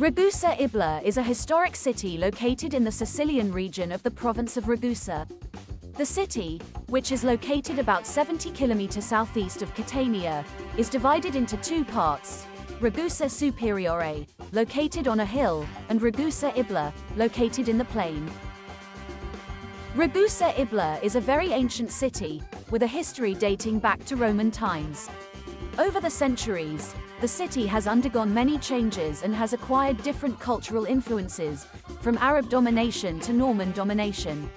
Ragusa Ibla is a historic city located in the Sicilian region of the province of Ragusa. The city, which is located about 70 kilometers southeast of Catania, is divided into two parts. Ragusa Superiore, located on a hill, and Ragusa Ibla, located in the plain. Ragusa Ibla is a very ancient city, with a history dating back to Roman times. Over the centuries, the city has undergone many changes and has acquired different cultural influences, from Arab domination to Norman domination.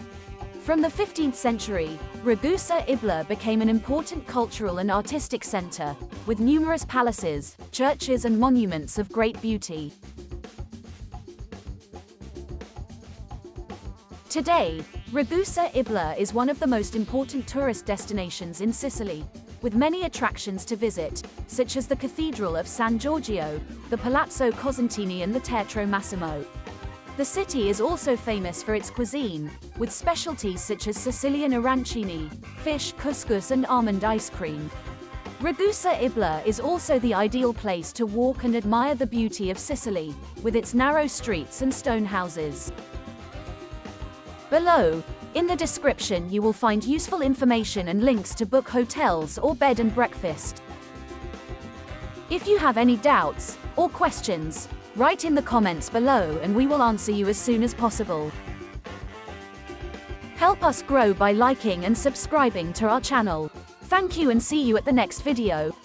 From the 15th century, Ragusa Ibla became an important cultural and artistic center, with numerous palaces, churches and monuments of great beauty. Today, Ragusa Ibla is one of the most important tourist destinations in Sicily, with many attractions to visit, such as the Cathedral of San Giorgio, the Palazzo Cosentini and the Teatro Massimo. The city is also famous for its cuisine, with specialties such as Sicilian arancini, fish, couscous and almond ice cream. Ragusa Ibla is also the ideal place to walk and admire the beauty of Sicily, with its narrow streets and stone houses. Below, in the description you will find useful information and links to book hotels or bed and breakfast. If you have any doubts or questions, Write in the comments below and we will answer you as soon as possible. Help us grow by liking and subscribing to our channel. Thank you and see you at the next video.